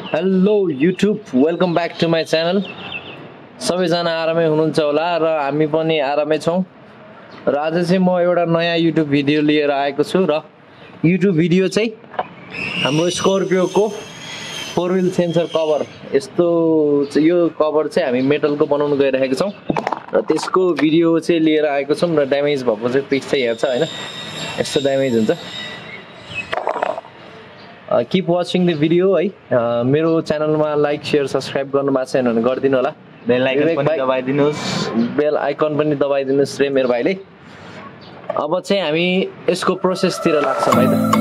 Hello YouTube welcome back to my channel सबैजना आरामै हुनुहुन्छ होला र हामी पनि आरामै छौँ। र आज चाहिँ म एउटा नयाँ युट्युब भिडियो लिएर आएको छु र युट्युब भिडियो चाहिँ हाम्रो स्कर्पियोको फोर विल सेन्सर कभर यस्तो यो कभर चाहिँ हामी मेटलको बनाउनु गइरहेको छौँ। र त्यसको भिडियो चाहिँ लिएर आएको छौँ र ड्यामेज भएको चाहिँ पिक चाहिँ हेर्छ होइन? यस्तो ड्यामेज हुन्छ। किप वाचिङ द भिडियो है। मेरो च्यानलमा लाइक सेयर सब्सक्राइब गर्नु भएको छैन भने गरिदिनु होला। बेल आइकन पनि। दबाइदिनुहोस्। बेल आइकन पनि दबाइदिनुहोस् रे मेरो भाइले। अब चाहिँ हामी यसको प्रोसेसतिर लाग्छ भाइ त।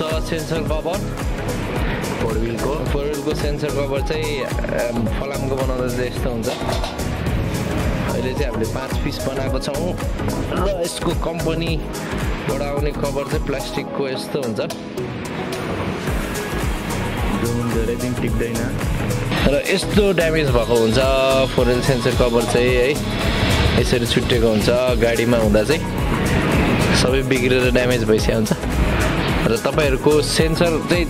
हुन्छ सेन्सर कभर फोर विलको फोर विलको सेन्सर कभर चाहिँ फलामको बनाउँदा चाहिँ यस्तो हुन्छ। अहिले चाहिँ हामीले पाँच पिस बनाएको छौँ। र यसको कम्पनीबाट आउने कभर चाहिँ प्लास्टिकको यस्तो हुन्छ। धेरै दिन टिक्दैन। र यस्तो ड्यामेज भएको हुन्छ। फोर विल सेन्सर कभर चाहिँ है यसरी छुट्टिएको हुन्छ। गाडीमा हुँदा चाहिँ। सबै बिग्रेर ड्यामेज भइसकेको हुन्छ। र तपाईँहरूको सेन्सर चाहिँ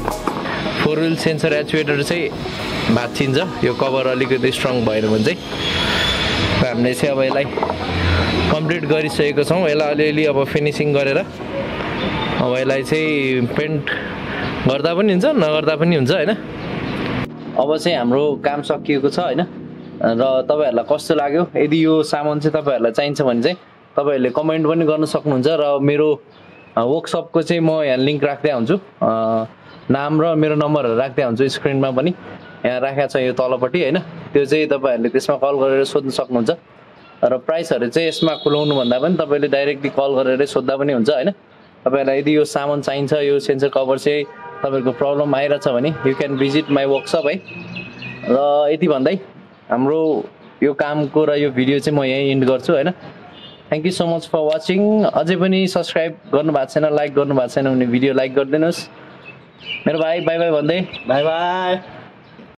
फोर विल सेन्सर एक्चुएटर चाहिँ भाँचिन्छ यो कभर अलिकति स्ट्रङ भएन भने चाहिँ हामीले चाहिँ अब यसलाई कम्प्लिट गरिसकेको छौँ। यसलाई अलिअलि अब फिनिसिङ गरेर अब यसलाई चाहिँ पेन्ट गर्दा पनि हुन्छ नगर्दा पनि हुन्छ होइन? अब चाहिँ हाम्रो काम सकिएको छ होइन? र तपाईँहरूलाई कस्तो लाग्यो? यदि यो सामान चाहिँ तपाईँहरूलाई चाहिन्छ भने चाहिँ तपाईँहरूले कमेन्ट पनि गर्न सक्नुहुन्छ र मेरो वर्कसपको चाहिँ म यहाँ लिङ्क राख्दै हुन्छु नाम र मेरो नम्बरहरू राख्दै हुन्छु स्क्रिनमा पनि। यहाँ राखेको छ यो तलपट्टि होइन? त्यो चाहिँ तपाईँहरूले त्यसमा कल गरेर सोध्नु सक्नुहुन्छ। र प्राइसहरू चाहिँ यसमा खुलाउनु भन्दा पनि तपाईँले डाइरेक्टली कल गरेर सोद्धा पनि हुन्छ होइन? तपाईँहरूलाई यदि यो सामान चाहिन्छ यो सेन्सर कभर चाहिँ तपाईँहरूको प्रब्लम आइरहेछ भने you can visit my workshop है? र यति भन्दै हाम्रो यो कामको र यो भिडियो चाहिँ म यहीँ इन्ड गर्छु होइन? Thank you so much for watching अझै पनि सब्सक्राइब गर्नु भएको छैन लाइक गर्नु भएको छैन भने भिडियो लाइक गरिदिनुहोस्। मेरो भाइ बाई बाई भन्दै। Bye bye